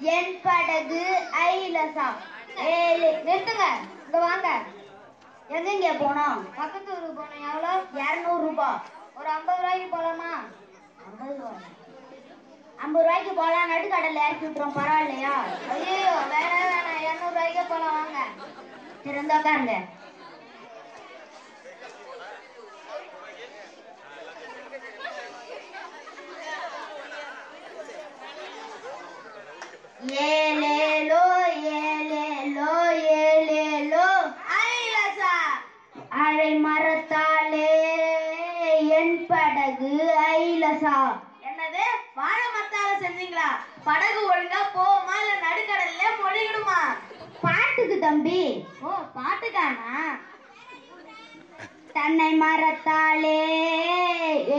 என் படகு ஐலசா ஏழு. நிறுத்துங்க. இங்க வாங்க. எங்கெங்க போனோம்? பக்கத்து ஊருக்கு போனோம். எவ்வளோ? இரநூறு ரூபாய் ஒரு ஐம்பது ரூபாய்க்கு போலாமா? ஐம்பது ரூபாய் ஐம்பது ரூபாய்க்கு போகலாம் நடுக்கடலில் இறக்கி விட்டுரும் பரவாயில்லையா? ஐயோ வேணாம் வேணாம். இரநூறு ரூபாய்க்கே போகலாம் வாங்க. சரி வந்து உட்காருங்க ஏலேலோ ஏலேலோ ஏலேலோ ஐலசா அழை மரத்தாலே என் படகு ஐலசா. என்னது? வாழை மரத்தால செஞ்சீங்களா? படகு ஒழுங்கா போகுமா இல்ல நடுக்கடல்ல மொழிகிடுமா பாட்டுக்கு தம்பி. ஓ பாட்டுக்கானா? தன்னை மரத்தாலே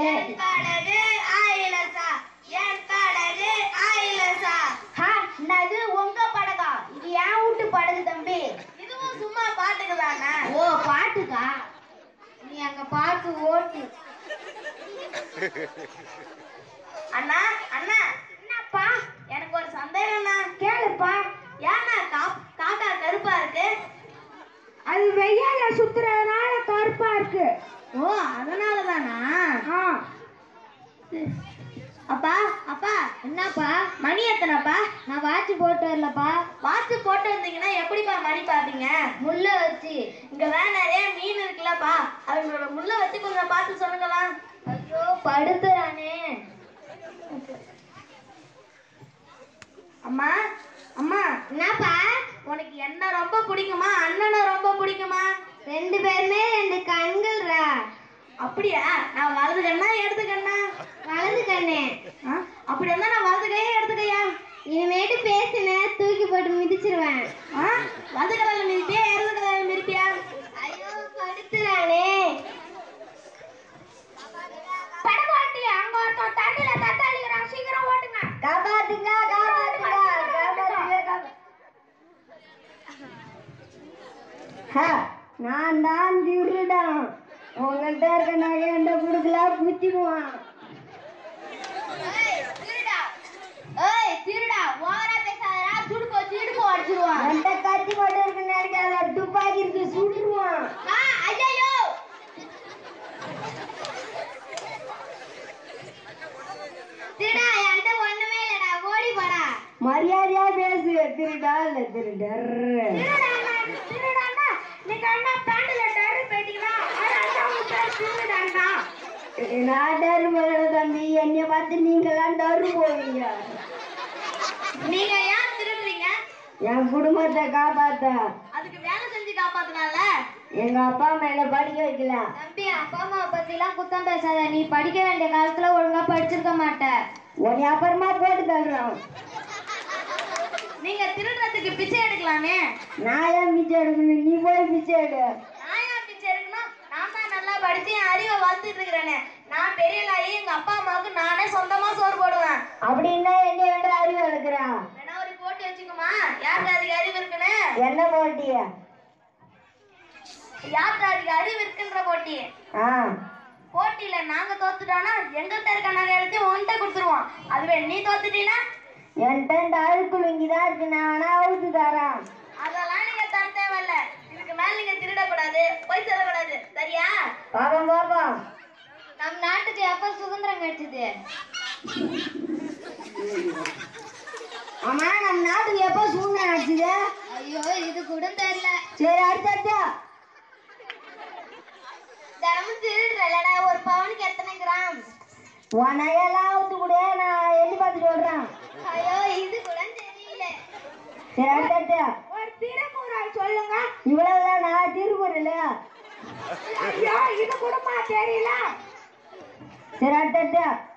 என் படகு ஆயிலசா என் படகு ஆயிலசா ஹா, என்னது உங்க படகா இது என் வீட்டு படகு தம்பி இதுவும் சும்மா பாட்டுக்கு தானே ஓ பாட்டுக்கா? நீ அங்க பாட்டு ஓட்டு. அண்ணா அண்ணா என்னப்பா? எனக்கு ஒரு சந்தேகம்ண்ணா கேளுப்பா. கா- காக்கா கருப்பா இருக்கு. அது வெயில சுத்துறதுனால கருப்பா இருக்கு. ஓ அதனால தானா அப்பா அப்பா என்னப்பா? மணி எத்தனைப்பா? நான் வாட்ச் போட்டு வரலப்பா. வாட்ச் போட்டு வந்தீங்கன்னா எப்படிப்பா மணி பாப்பீங்க முள்ள வச்சு. இங்க வேற நிறைய மீன் இருக்குல்லப்பா. அவங்களோட முள்ள வச்சு கொஞ்சம் பார்த்து சொல்லுங்களா? ஐயோ படுத்துறானே. அம்மா அம்மா என்னப்பா? உனக்கு என்ன ரொம்ப பிடிக்குமா? அண்ணனை ரொம்ப பிடிக்குமா? ரெண்டு பேருமே ரெண்டு கண்கள்ரா அப்படியா? நான் வலது கண்ணா இடது கண்ணா? வலது கண்ணே? அப்படி இருந்தா நான் வலது கையே இடது கையா? இனிமேட்டு பேசினேன் தூக்கி போட்டு மிதிச்சிருவேன்? வலது கடையில் மிதிப்பியா இடது கடையில் மிதிப்பியா? ஐயோ படுத்துறானே படகோட்டி அங்க ஒருத்தன் தண்ணில தத்தாளிக்கிறான் சீக்கிரம் ஓட்டுங்க. காப்பாத்துங்க காப்பாத்துங்க காப்பாத்துங்க நான் தான் திருடன். உங்கள்கிட்ட இருக்க நகை என்கிட்ட கொடுக்கல திருடா. என்கிட்ட கத்தி மட்டும் இருக்கு நினைக்காத துப்பாக்கி இருக்கு திருடா போடா. மரியாதையா பேசு. திருடா இல்ல திருடர். திருடாண்ணா நீங்க அண்ணா பேண்ட்ல டரு போயிட்டீங்களா நான் டர் போகிற தம்பி என்னை பார்த்து நீங்களாம் டர் போவீங்க நீங்க ஏன் திருடுறீங்க என் குடும்பத்தை காப்பாத்த அதுக்கு வேலை செஞ்சு காப்பாத்தினால? எங்க அப்பா அம்மா என்ன படிக்க வைக்கல. தம்பி அப்பா அம்மா பத்தி எல்லாம் குத்தம் பேசாத. நீ படிக்க வேண்டிய காலத்துல ஒழுங்கா படிச்சிருக்க மாட்ட. அப்புறமா போட்டு தள்ளுறோம் நீங்க திருடுறதுக்கு பிச்சை எடுக்கலாமே? நான் ஏன் பிச்சை எடுக்கணும்? நீ போய் பிச்சை எடு நான் ஏன் பிச்சை எடுக்கணும் நான் தான் நல்லா படிச்சு என் அறிவை வளர்த்துட்டு இருக்கிறேனே. நான் பெரிய லாயி எங்க அப்பா அம்மாவுக்கு நானே சொந்தமா சோறு போடுவேன். அப்படின்னா என்னை விட அறிவு எடுக்கிறான் வேணா ஒரு போட்டி வச்சுக்குமா. யாருக்கு அதுக்கு அறிவு இருக்குன்னு? என்ன போட்டிய யாருக்கு அதுக்கு அறிவு இருக்குன்ற போட்டி? ஆ. போட்டியில நாங்க தோத்துட்டோம்னா எங்கள்கிட்ட இருக்க நகை எல்லாத்தையும் உன்கிட்ட கொடுத்துருவோம். அதுவே நீ தோத்துட்டீங்கன்னா என்கிட்ட இந்த அழுக்குள் இங்கதான் இருக்கு. நான் வேணா அவுத்து தரேன். அதெல்லாம் நீங்க தர தேவையில்ல. மேல நீங்க திருடக்கூடாது போய் சொல்லக்கூடாது. சரியா? பாப்போம் பாப்போம் நம் நாட்டுக்கு எப்ப சுதந்திரம் கிடைச்சது? ஆமா நம்ம நாட்டுக்கு எப்போ சூழ்நிலை ஆச்சுது ஐயோ இது கூட தெரியல. சரி அடுத்தடுத்த தினமும் திருடுறலடா ஒரு பவுனுக்கு எத்தனை கிராம்? உன் நகையெல்லாம் அவுத்து கூட நான் எண்ணி பார்த்துட்டு விடுறேன் ஐயோ இது கூட தெரியல. சரி அடுத்தடுத்த ஒரு திருக்குறள் சொல்லுங்க. இவ்வளவுதான் நான் திருக்குறள் ஐயோ இது கூடமா தெரியல. சரி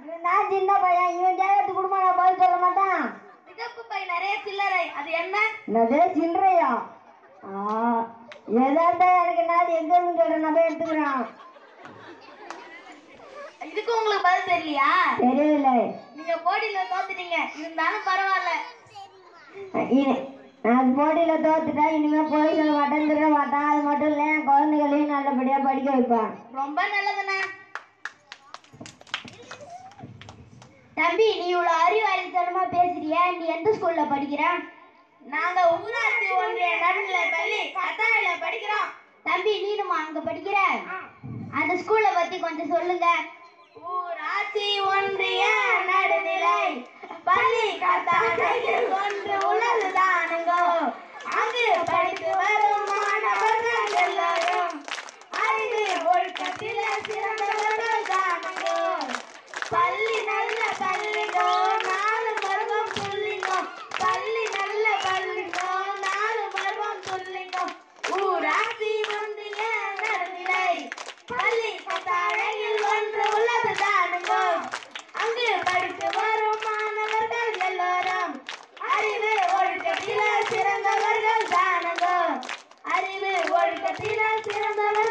இவன் நான் சின்ன பையன். இவன் கேட்கறது குடும்பம் நான் பதில் சொல்ல மாட்டான். சிகப்பு பை நிறைய சில்லறை. அது என்ன? என்னது? சில்லறையா? இருந்தா எனக்கு நான் எங்க இருந்து கேட்ட நான் போய் எடுத்துக்கிறேன். இதுக்கு உங்களுக்கு பதில் தெரியலையா? தெரியல. நீங்க போட்டியில தோத்துட்டீங்க. இருந்தாலும் பரவாயில்ல. நான் போட்டியில தோத்துட்டா இனிமே போய் சொல்ல மாட்டேன் திருட மாட்டேன். அது மட்டும் இல்லை என் குழந்தைகளையும் நல்லபடியா படிக்க வைப்பேன். ரொம்ப நல்லதுண்ணா. தம்பி நீ இவ்வளவு அறிவாளித்தனம் புத்திசாலித்தனமா பேசுறிய? நீ எந்த ஸ்கூல்ல படிக்கிற? நாங்க ஊராட்சி ஒன்றிய நடுநிலை பள்ளி கத்தாயில படிக்கிறோம். தம்பி நீனுமா அங்க படிக்கிற? அந்த ஸ்கூல்ல பத்தி கொஞ்சம் சொல்லுங்க. ஊராட்சி ஒன்றிய நடுநிலை Herkese merhaba.